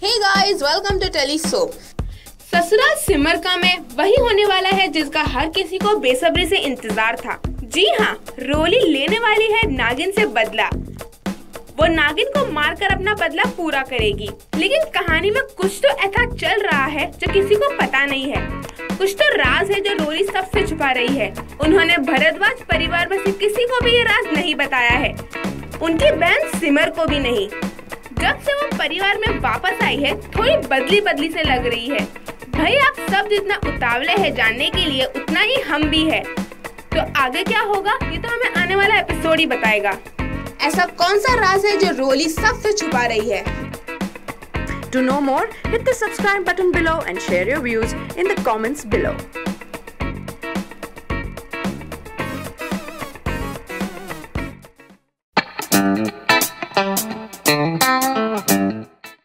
Guys, welcome to Telly Soap. ससुराल सिमर का में वही होने वाला है जिसका हर किसी को बेसब्री से इंतज़ार था। जी हाँ रोली लेने वाली है नागिन से बदला। वो नागिन को मारकर अपना बदला पूरा करेगी। लेकिन कहानी में कुछ तो ऐसा चल रहा है जो किसी को पता नहीं है। कुछ तो राज है जो रोली सबसे छुपा रही है। उन्होंने भरद्वाज परिवार में से किसी को भी ये राज नहीं बताया है। उनकी बहन सिमर को भी नहीं। जब से वो परिवार में वापस आई है थोड़ी बदली बदली से लग रही है। भाई आप सब जितना उतावले हैं जानने के लिए उतना ही हम भी है। तो आगे क्या होगा ये तो हमें आने वाला एपिसोड ही बताएगा। ऐसा कौन सा राज है जो रोली सबसे छुपा रही है? To know more hit the subscribe button below and share your views in the comments below Thank you. Thank you.